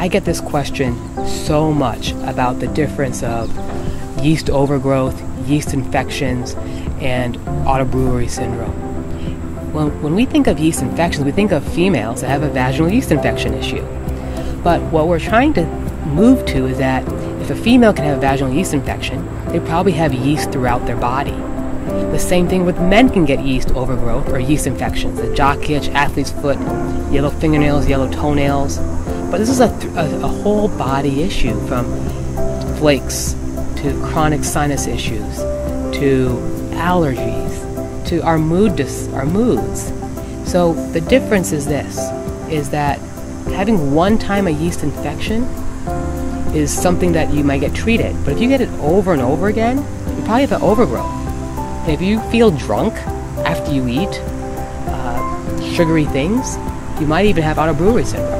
I get this question so much about the difference of yeast overgrowth, yeast infections, and autobrewery syndrome. Well, when we think of yeast infections, we think of females that have a vaginal yeast infection issue. But what we're trying to move to is that if a female can have a vaginal yeast infection, they probably have yeast throughout their body. The same thing with men can get yeast overgrowth or yeast infections, the jock itch, athlete's foot, yellow fingernails, yellow toenails. But this is a, a, a whole body issue from flakes to chronic sinus issues to allergies to our mood dis- our moods. So the difference is this is that having one time a yeast infection is something that you might get treated. But if you get it over and over again, you probably have an overgrowth. And if you feel drunk after you eat uh, sugary things, you might even have autobrewery syndrome.